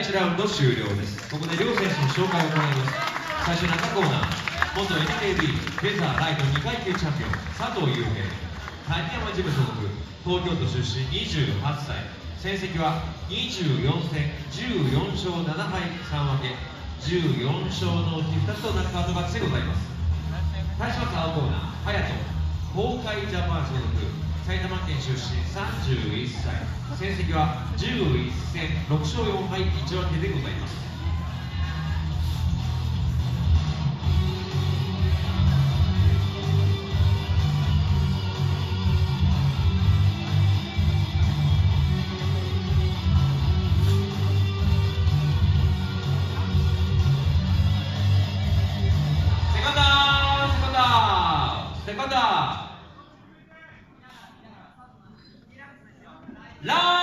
第1ラウンド終了です。ここで両選手の紹介を行います。最初中コーナー元 NKB フェザーライト2階級チャンピオン佐藤雄平。谷山ジム所属東京都出身28歳。戦績は24戦14勝7敗3分け14勝のうち2つとナックアウト勝ちでございます。対します青コーナー隼人東海ジャパン所属埼玉県出身31歳。成績は11戦6勝4敗1分けでございます。ラ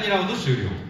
第2ラウンド終了。